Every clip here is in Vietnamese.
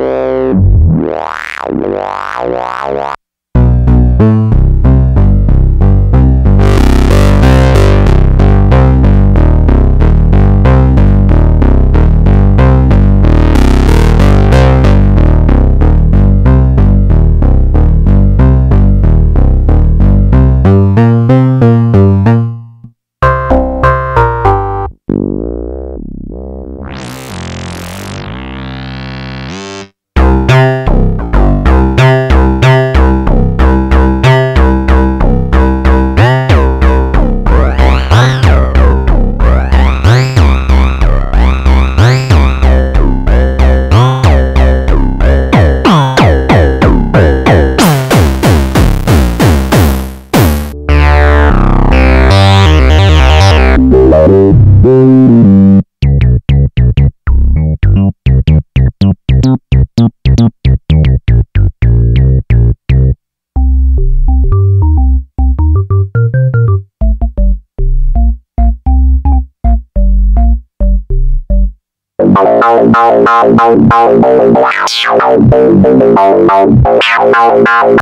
哇哇哇哇 Wow.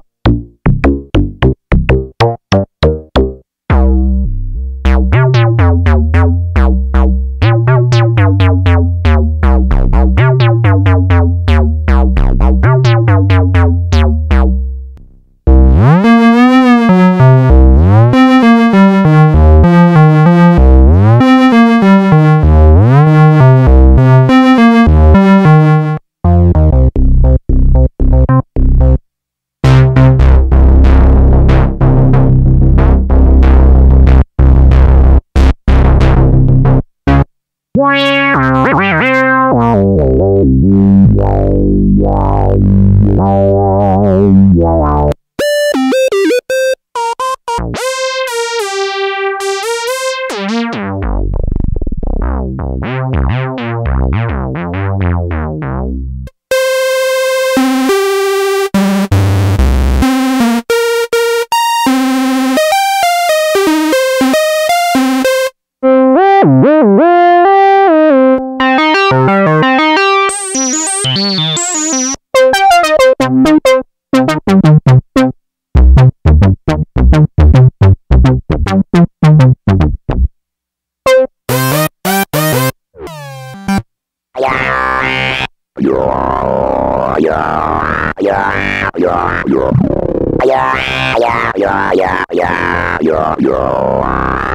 Yeah,